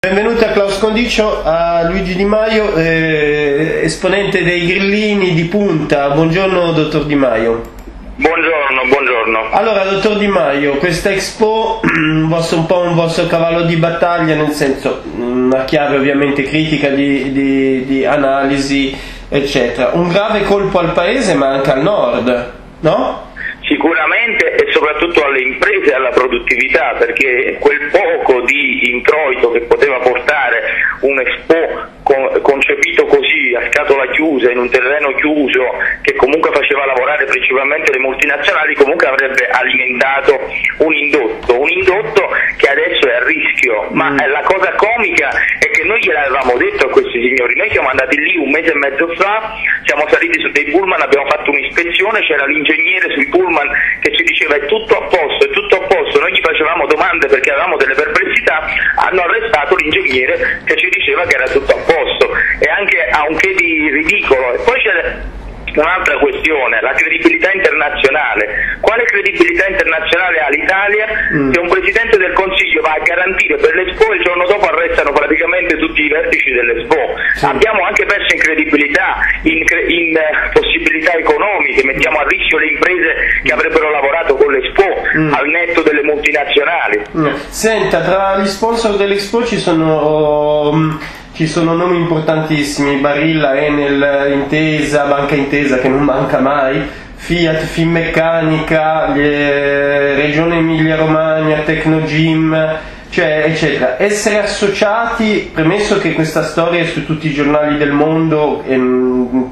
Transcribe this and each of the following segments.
Benvenuti a Klaus Condicio, a Luigi Di Maio, eh, esponente dei grillini di punta. Buongiorno dottor Di Maio. Buongiorno, buongiorno. Allora, dottor Di Maio, questa Expo un, vostro, un po' un vostro cavallo di battaglia, nel senso una chiave ovviamente critica di, di, di analisi, eccetera. Un grave colpo al paese, ma anche al nord, no? Sicuramente e soprattutto alle imprese e alla produttività, perché quel poco di introito che poteva portare un Expo concepito così a scatola chiusa, in un terreno chiuso, che comunque faceva lavorare principalmente le multinazionali, comunque avrebbe alimentato un indotto, un indotto che adesso a rischio, ma mm. la cosa comica è che noi gliel'avevamo detto a questi signori, noi siamo andati lì un mese e mezzo fa, siamo saliti su dei pullman, abbiamo fatto un'ispezione, c'era l'ingegnere sui pullman che ci diceva è tutto a posto, è tutto a posto, noi gli facevamo domande perché avevamo delle perplessità, hanno arrestato l'ingegnere che ci diceva che era tutto a posto e anche ha un che di ridicolo. E poi c'è un'altra questione, la credibilità internazionale. Quale credibilità internazionale ha l'Italia mm. se un Presidente del Consiglio va a garantire per l'Expo e il giorno dopo arrestano praticamente tutti i vertici dell'Expo? Sì. Abbiamo anche perso in credibilità, in, in uh, possibilità economiche, mettiamo a rischio le imprese che avrebbero lavorato con l'Expo mm. al netto delle multinazionali. Mm. Senta, tra gli sponsor dell'Expo ci sono... Um ci sono nomi importantissimi, Barilla, Enel, Intesa, Banca Intesa che non manca mai, Fiat, Finmeccanica, Regione Emilia Romagna, Tecnogym, cioè, eccetera. Essere associati, premesso che questa storia è su tutti i giornali del mondo, e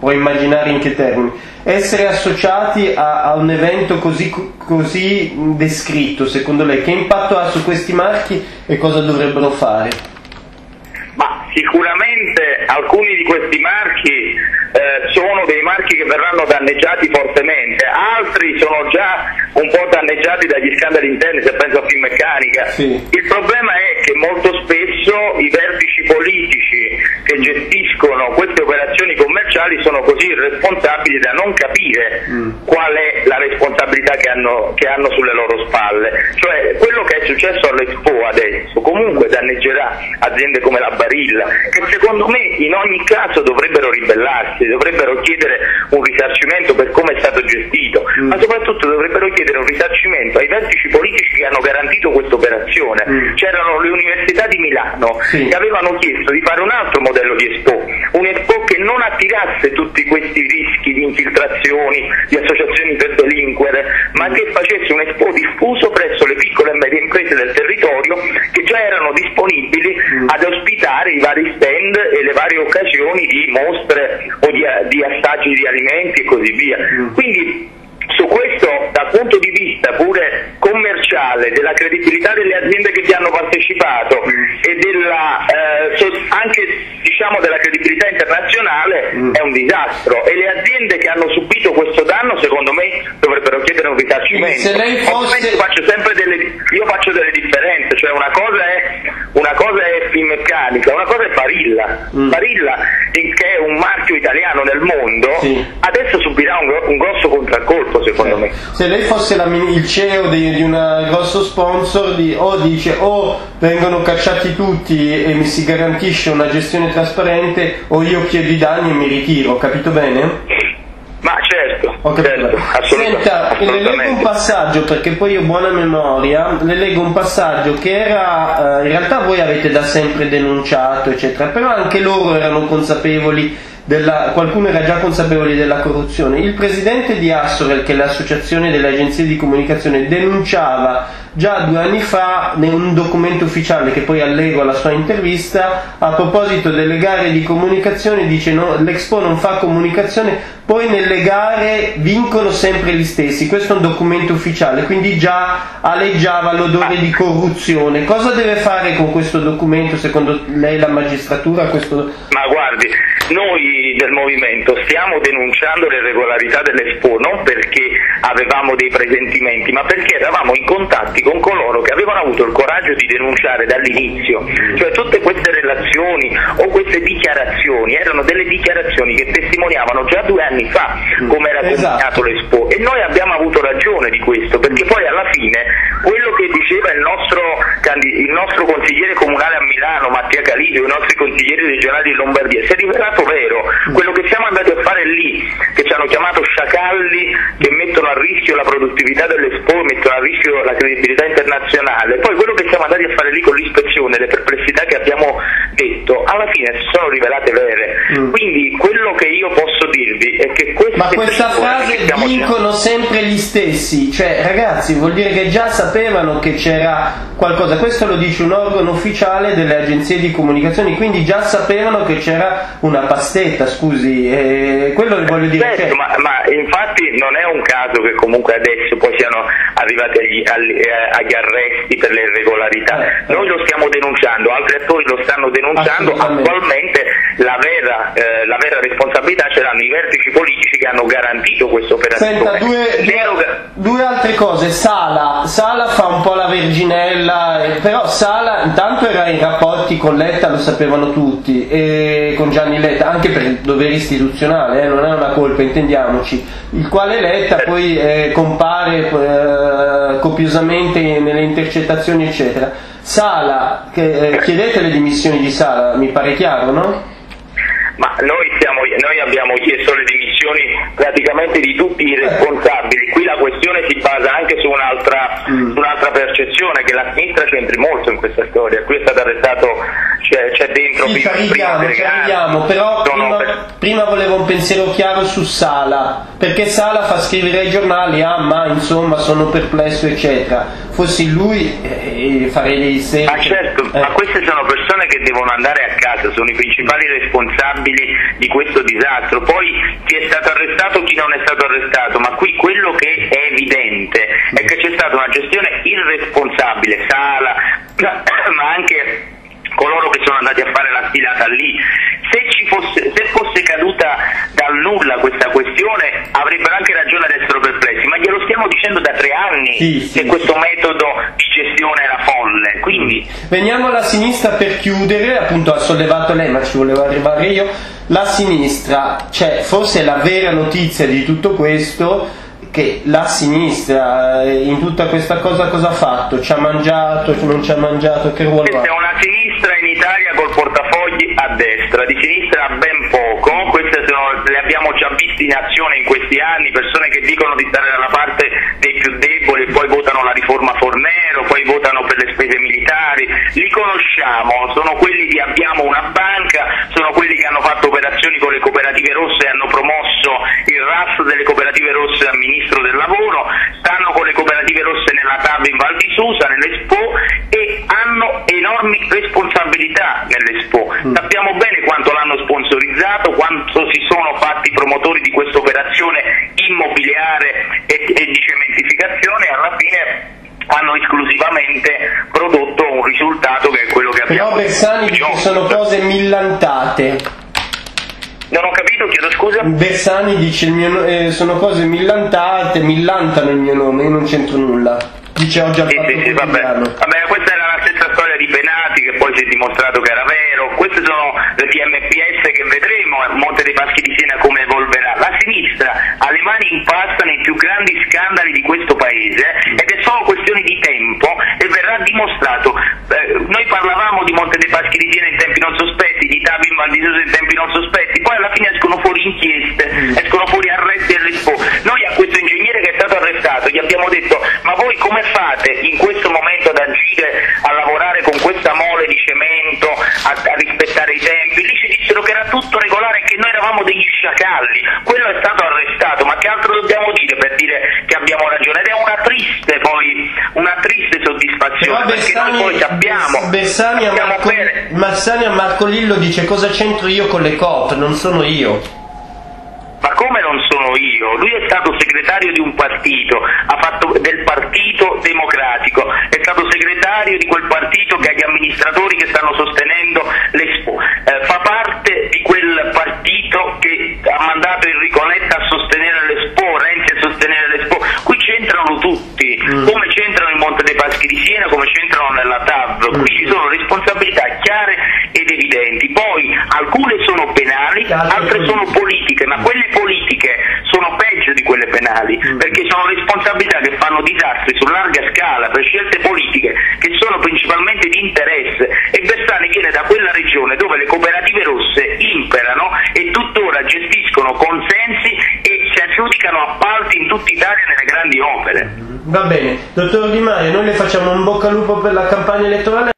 puoi immaginare in che termini, essere associati a, a un evento così, così descritto, secondo lei, che impatto ha su questi marchi e cosa dovrebbero fare? Sicuramente alcuni di questi marchi eh, sono dei marchi che verranno danneggiati fortemente, altri sono già un po' danneggiati dagli scandali interni, se penso a Finmeccanica. Sì. Il problema è che molto spesso i vertici politici che gestiscono commerciali sono così irresponsabili da non capire mm. qual è la responsabilità che hanno, che hanno, sulle loro spalle. Cioè quello che è successo all'Expo adesso comunque danneggerà aziende come la Barilla, che secondo me in ogni caso dovrebbero ribellarsi, dovrebbero chiedere un risarcimento per come è stato gestito, mm. ma soprattutto dovrebbero chiedere un risarcimento ai vertici politici che hanno garantito questa operazione. Mm. C'erano le università di Milano sì. che avevano chiesto di fare un altro modello di Expo, che non attirasse tutti questi rischi di infiltrazioni, di associazioni per delinquere, ma che facesse un Expo diffuso presso le piccole e medie imprese del territorio che già erano disponibili mm. ad ospitare i vari stand e le varie occasioni di mostre o di, di assaggi di alimenti e così via. Mm. Quindi su questo dal punto di vista pure commerciale, della credibilità delle aziende che vi hanno partecipato e della, eh, anche diciamo, della credibilità internazionale mm. è un disastro e le aziende che hanno subito questo danno secondo me dovrebbero chiedere un risarcimento. Fosse... Io, faccio sempre delle, io faccio delle differenze, cioè una cosa è, una cosa è Finmeccanica, una cosa è Barilla. Mm. Barilla che è un marchio italiano nel mondo sì. adesso subirà un, un grosso contraccolpo secondo me. Se lei fosse la, il CEO di, di un grosso sponsor di, o dice o vengono cacciati tutti e mi si garantisce una gestione trasparente o io chiedo i danni e mi ritiro, capito bene? Ma certo, certo Senta, le leggo un passaggio perché poi ho buona memoria, le leggo un passaggio che era, eh, in realtà voi avete da sempre denunciato, eccetera, però anche loro erano consapevoli della, qualcuno era già consapevole della corruzione. Il presidente di Assorel, che è l'associazione delle agenzie di comunicazione, denunciava già due anni fa in un documento ufficiale che poi allego alla sua intervista a proposito delle gare di comunicazione dice no, l'Expo non fa comunicazione poi nelle gare vincono sempre gli stessi questo è un documento ufficiale quindi già aleggiava l'odore di corruzione. Cosa deve fare con questo documento secondo lei la magistratura questo... ma guardi noi del movimento stiamo denunciando le irregolarità dell'Expo non perché avevamo dei presentimenti ma perché eravamo in contatti con coloro che avevano avuto il coraggio di denunciare dall'inizio, cioè tutte queste relazioni o queste dichiarazioni erano delle dichiarazioni che testimoniavano già due anni fa come era esatto. combinato l'Expo e noi abbiamo avuto ragione di questo perché poi alla fine quello che diceva il nostro, il nostro consigliere comunale a Milano Mattia Calibio, i nostri consiglieri regionali in Lombardia, si è rivelato vero. Quello che siamo andati a fare lì, che ci hanno chiamato sciacalli che mettono a rischio la produttività dell'Expo, mettono a rischio la credibilità internazionale, poi quello che siamo andati a fare lì con l'ispezione, le perplessità che abbiamo detto, alla fine si sono rivelate vere. Mm. Quindi quello che io posso dirvi è che queste Ma questa frase vincono sempre gli stessi, cioè ragazzi vuol dire che già sapevano che c'era qualcosa, questo lo dice un organo ufficiale delle agenzie di comunicazione, quindi già sapevano che c'era una pastetta, scusi, eh, quello che voglio dire. Certo, cioè... ma, ma, infatti non è un caso che comunque adesso poi siano arrivati agli, agli, eh, agli arresti per le irregolarità, eh, noi lo stiamo denunciando, altri attori lo stanno denunciando, attualmente la vera, eh, la vera responsabilità ce l'hanno i vertici politici che hanno garantito questa operazione. Senta, due, due, due altre cose, Sala, Sala fa un po' la verginella eh, però Sala intanto era in rapporti con Letta, lo sapevano tutti, e con Gianni Letta, anche per il dovere istituzionale, eh, non è una colpa, intendiamoci, il quale Letta poi eh, compare eh, copiosamente nelle intercettazioni, eccetera. Sala, che, eh, chiedete le dimissioni di Sala, mi pare chiaro, no? Ma noi, siamo, noi abbiamo chiesto le dimissioni praticamente di tutti i responsabili, qui la questione si basa anche su un'altra, mm. su un'altra percezione, che la sinistra c'entri molto in questa storia, qui è stato arrestato, c'è, c'è dentro sì, arriviamo, ci arriviamo, però prima, per... prima, volevo un pensiero chiaro su Sala, perché Sala fa scrivere ai giornali, ah ma insomma sono perplesso eccetera, fossi lui eh, farei dei segni. Ma certo, eh. ma queste sono persone che devono andare a casa, sono i principali responsabili di questo disastro, poi chi è stato arrestato, chi non è stato arrestato, ma qui quello che è evidente è che c'è stata una gestione irresponsabile, Sala, ma anche coloro che sono andati a fare la sfilata lì. Se, fosse, se, fosse, caduta dal nulla questa questione avrebbero anche ragione ad essere perplessi, ma glielo stiamo dicendo da tre anni sì, sì, che questo metodo di gestione era folle. Quindi... Veniamo alla sinistra per chiudere, appunto ha sollevato lei ma ci volevo arrivare io, la sinistra, cioè forse la vera notizia di tutto questo che la sinistra eh, in tutta questa cosa cosa ha fatto? Ci ha mangiato, non ci ha mangiato, che ruolo ha? È una sinistra in Italia col portafogli a destra, di sinistra ben poco, queste sono, le abbiamo già viste in azione in questi anni, persone che dicono di stare dalla parte dei più deboli e poi votano la riforma Fornero, poi votano per le spese militari, li conosciamo, sono quelli di abbiamo una banca, sono quelli che hanno fatto operazioni con le cooperative rosse e hanno promosso il RAS delle cooperative rosse al ministro Ministro del Lavoro, stanno con le cooperative rosse nella TAB in Val di Susa, nell'Expo e hanno enormi responsabilità nell'Expo. Mm. Sappiamo bene quanto l'hanno sponsorizzato, quanto si sono fatti promotori di questa operazione immobiliare e, e di cementificazione alla fine hanno esclusivamente prodotto un risultato che è quello che abbiamo. Però Bersani dice sono cose millantate. Non ho capito, chiedo scusa. Bersani dice mio, eh, sono cose millantate, millantano il mio nome, io non c'entro nulla. Dice oggi al sì, fatto sì, sì, vabbè. vabbè, questa era la stessa storia di Penati che poi si è dimostrato che era vero. Queste sono le TMPS che vedremo, a Monte dei Paschi di Siena come evolverà. La sinistra ha le mani in pasta nei più grandi scandali di questo paese ed è solo questione di tempo e verrà dimostrato. Eh, noi parlavamo di Monte dei Paschi di Siena in tempi non sospetti, di Tavi in Val di in tempi non sospetti, poi alla fine escono fuori inchieste, escono fuori arresti all'Expo. Noi a questo ingegnere che è stato arrestato gli abbiamo detto ma voi come fate in questo momento ad agire, a lavorare con questa mole di cemento, a, a rispettare i tempi? Lì ci dissero che era tutto regolare e che noi eravamo degli sciacalli. Quello è stato perché Bersani, noi poi sappiamo, Bersani, sappiamo a Marco. Bersani a Marco Lillo dice cosa c'entro io con le COP, non sono io. Ma come non sono io? Lui è stato segretario di un partito, del Partito Democratico, è stato segretario di quel partito che ha gli amministratori che stanno sostenendo altre sono politiche, ma quelle politiche sono peggio di quelle penali, mm. perché sono responsabilità che fanno disastri disastri su larga scala per scelte politiche che sono principalmente di interesse e Bersani viene da quella regione dove le cooperative rosse imperano e tuttora gestiscono consensi e si aggiudicano appalti in tutta Italia nelle grandi opere. Va bene, dottor Di Maio, noi le facciamo un bocca al lupo per la campagna elettorale.